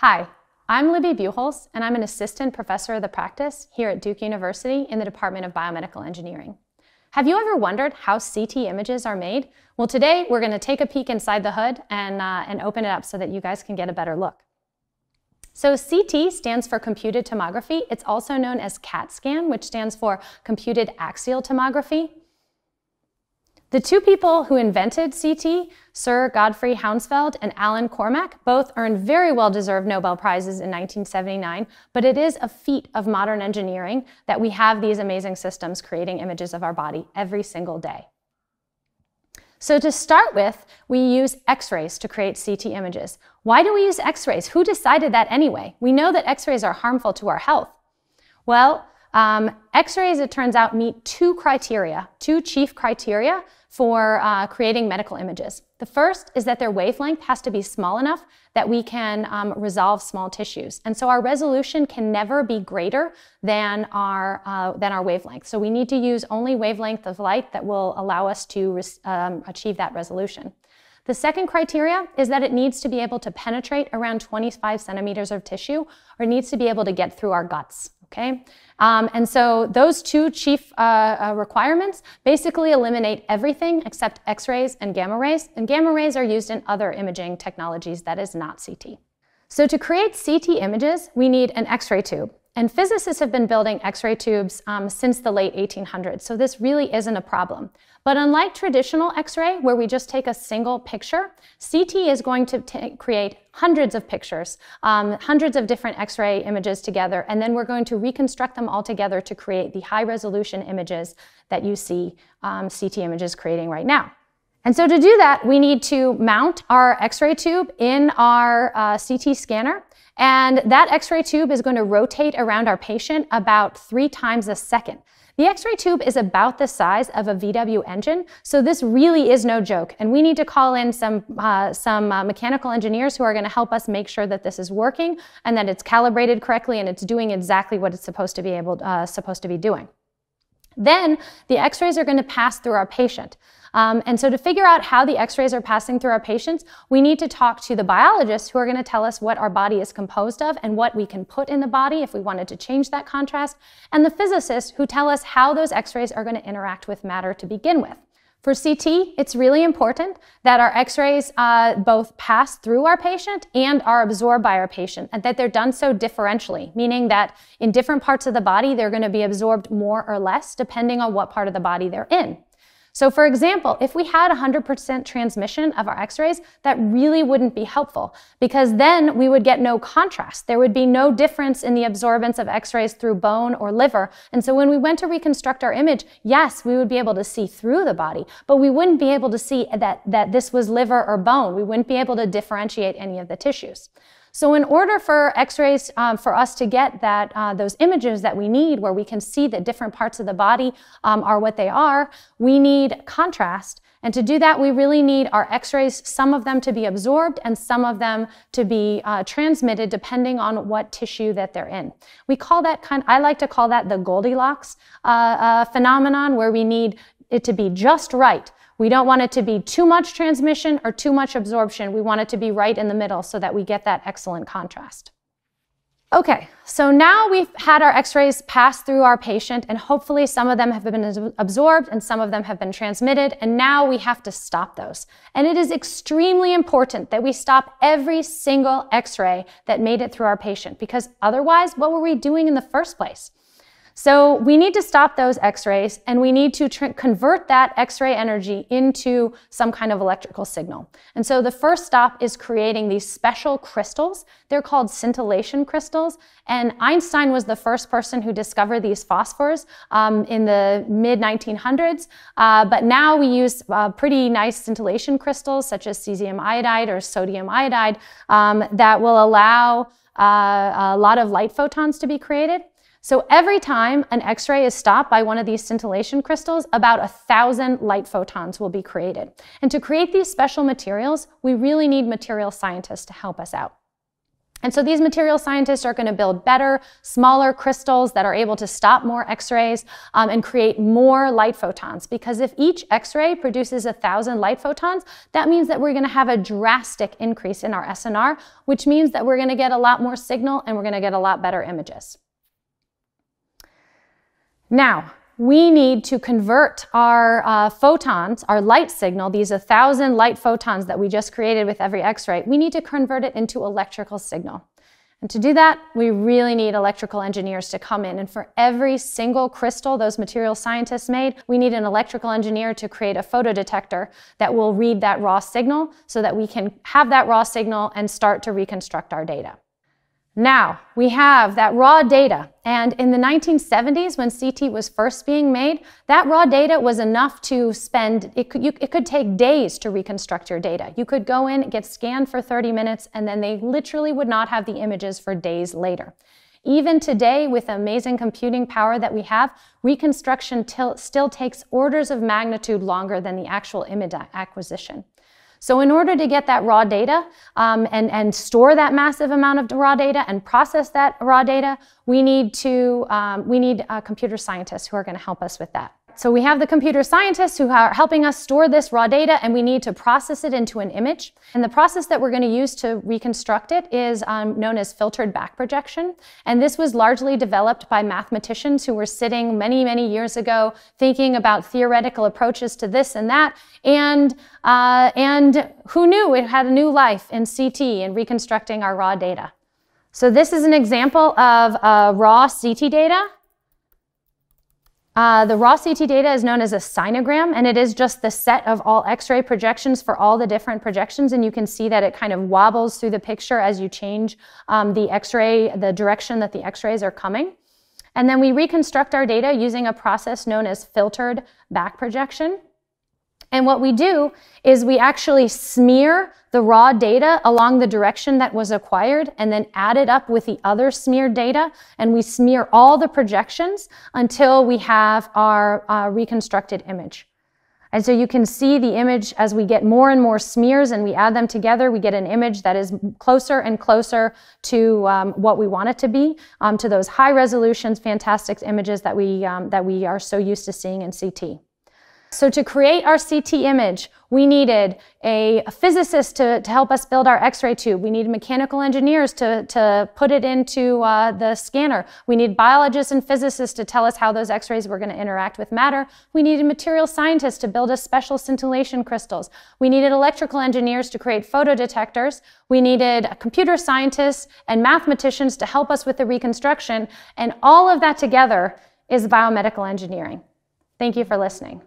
Hi, I'm Libby Bucholz, and I'm an assistant professor of the practice here at Duke University in the Department of Biomedical Engineering. Have you ever wondered how CT images are made? Well, today we're going to take a peek inside the hood and, uh, and open it up so that you guys can get a better look. So CT stands for computed tomography. It's also known as CAT scan, which stands for computed axial tomography. The two people who invented CT, Sir Godfrey Hounsfield and Allan Cormack, both earned very well deserved Nobel Prizes in 1979, but it is a feat of modern engineering that we have these amazing systems creating images of our body every single day. So to start with, we use x-rays to create CT images. Why do we use x-rays? Who decided that anyway? We know that x-rays are harmful to our health. Well, um, X-rays, it turns out, meet two criteria, two chief criteria for uh, creating medical images. The first is that their wavelength has to be small enough that we can um, resolve small tissues. And so our resolution can never be greater than our, uh, than our wavelength. So we need to use only wavelength of light that will allow us to um, achieve that resolution. The second criteria is that it needs to be able to penetrate around 25 centimeters of tissue or needs to be able to get through our guts. Okay, um, and so those two chief uh, uh, requirements basically eliminate everything except X-rays and gamma rays, and gamma rays are used in other imaging technologies that is not CT. So to create CT images, we need an X-ray tube. And physicists have been building X-ray tubes um, since the late 1800s, so this really isn't a problem. But unlike traditional X-ray, where we just take a single picture, CT is going to create hundreds of pictures, um, hundreds of different X-ray images together, and then we're going to reconstruct them all together to create the high-resolution images that you see um, CT images creating right now. And so to do that, we need to mount our X-ray tube in our uh, CT scanner. And that X-ray tube is going to rotate around our patient about three times a second. The X-ray tube is about the size of a VW engine, so this really is no joke. And we need to call in some, uh, some uh, mechanical engineers who are going to help us make sure that this is working and that it's calibrated correctly and it's doing exactly what it's supposed to be able, uh, supposed to be doing. Then the x-rays are going to pass through our patient. Um, and so to figure out how the x-rays are passing through our patients, we need to talk to the biologists who are going to tell us what our body is composed of and what we can put in the body if we wanted to change that contrast, and the physicists who tell us how those x-rays are going to interact with matter to begin with. For CT, it's really important that our x-rays uh, both pass through our patient and are absorbed by our patient, and that they're done so differentially, meaning that in different parts of the body, they're going to be absorbed more or less depending on what part of the body they're in. So for example, if we had 100% transmission of our x-rays, that really wouldn't be helpful because then we would get no contrast. There would be no difference in the absorbance of x-rays through bone or liver. And so when we went to reconstruct our image, yes, we would be able to see through the body, but we wouldn't be able to see that, that this was liver or bone. We wouldn't be able to differentiate any of the tissues. So in order for x-rays, um, for us to get that, uh, those images that we need where we can see that different parts of the body um, are what they are, we need contrast. And to do that, we really need our x-rays, some of them to be absorbed and some of them to be uh, transmitted depending on what tissue that they're in. We call that kind, I like to call that the Goldilocks uh, uh phenomenon where we need it to be just right we don't want it to be too much transmission or too much absorption. We want it to be right in the middle so that we get that excellent contrast. Okay, so now we've had our x-rays pass through our patient and hopefully some of them have been absorbed and some of them have been transmitted and now we have to stop those. And it is extremely important that we stop every single x-ray that made it through our patient because otherwise what were we doing in the first place? So we need to stop those x-rays and we need to convert that x-ray energy into some kind of electrical signal. And so the first stop is creating these special crystals. They're called scintillation crystals. And Einstein was the first person who discovered these phosphors um, in the mid 1900s. Uh, but now we use uh, pretty nice scintillation crystals such as cesium iodide or sodium iodide um, that will allow uh, a lot of light photons to be created. So every time an X-ray is stopped by one of these scintillation crystals, about a thousand light photons will be created. And to create these special materials, we really need material scientists to help us out. And so these material scientists are going to build better, smaller crystals that are able to stop more X-rays um, and create more light photons. Because if each X-ray produces a thousand light photons, that means that we're going to have a drastic increase in our SNR, which means that we're going to get a lot more signal and we're going to get a lot better images. Now, we need to convert our uh, photons, our light signal, these 1,000 light photons that we just created with every X-ray, we need to convert it into electrical signal. And to do that, we really need electrical engineers to come in. And for every single crystal those material scientists made, we need an electrical engineer to create a photodetector that will read that raw signal so that we can have that raw signal and start to reconstruct our data. Now, we have that raw data. And in the 1970s, when CT was first being made, that raw data was enough to spend, it could, you, it could take days to reconstruct your data. You could go in, get scanned for 30 minutes, and then they literally would not have the images for days later. Even today, with the amazing computing power that we have, reconstruction still takes orders of magnitude longer than the actual image acquisition. So in order to get that raw data um, and, and store that massive amount of raw data and process that raw data, we need to um, we need uh, computer scientists who are going to help us with that. So we have the computer scientists who are helping us store this raw data and we need to process it into an image. And the process that we're going to use to reconstruct it is um, known as filtered back projection. And this was largely developed by mathematicians who were sitting many, many years ago thinking about theoretical approaches to this and that. And, uh, and who knew it had a new life in CT in reconstructing our raw data. So this is an example of uh, raw CT data. Uh, the raw CT data is known as a sinogram, and it is just the set of all X-ray projections for all the different projections, and you can see that it kind of wobbles through the picture as you change um, the X-ray, the direction that the X-rays are coming. And then we reconstruct our data using a process known as filtered back projection. And what we do is we actually smear the raw data along the direction that was acquired and then add it up with the other smeared data. And we smear all the projections until we have our uh, reconstructed image. And so you can see the image as we get more and more smears and we add them together, we get an image that is closer and closer to um, what we want it to be, um, to those high resolutions, fantastic images that we, um, that we are so used to seeing in CT. So to create our CT image, we needed a, physicist to, to, help us build our X-ray tube. We needed mechanical engineers to, to put it into uh, the scanner. We need biologists and physicists to tell us how those X-rays were going to interact with matter. We needed material scientists to build us special scintillation crystals. We needed electrical engineers to create photodetectors. We needed computer scientists and mathematicians to help us with the reconstruction. And all of that together is biomedical engineering. Thank you for listening.